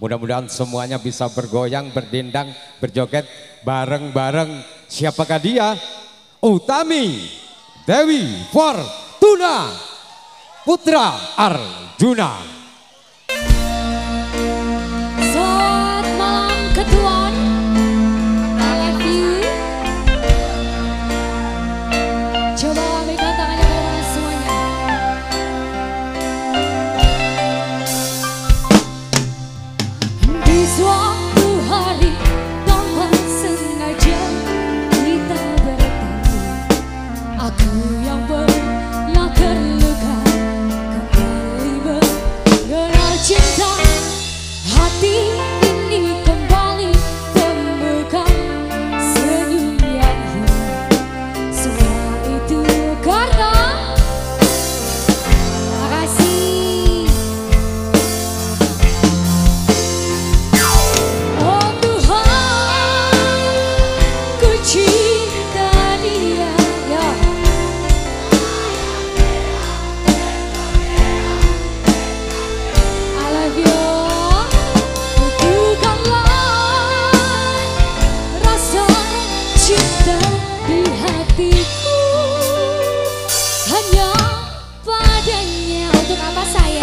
Mudah-mudahan semuanya bisa bergoyang, berdendang, berjoget bareng-bareng. Siapakah dia? Utami Dewi Fortuna Putra Arjuna. di hatiku. Hanya padanya. Untuk apa saya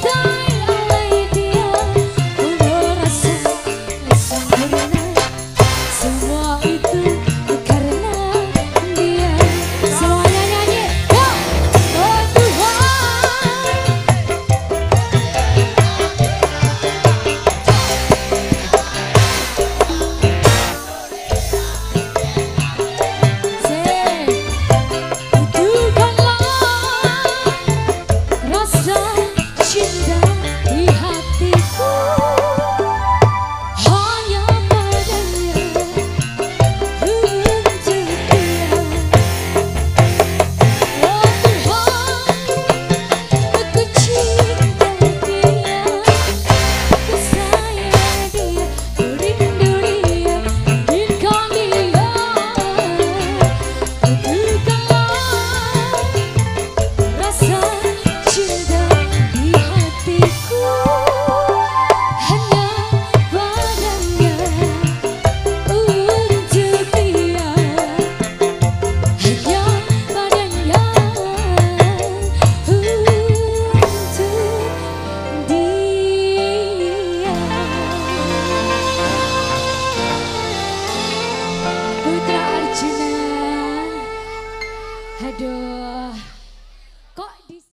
time.